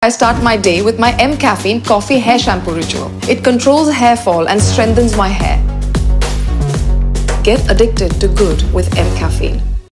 I start my day with my mCaffeine Coffee Hair Shampoo Ritual. It controls hair fall and strengthens my hair. Get addicted to good with mCaffeine.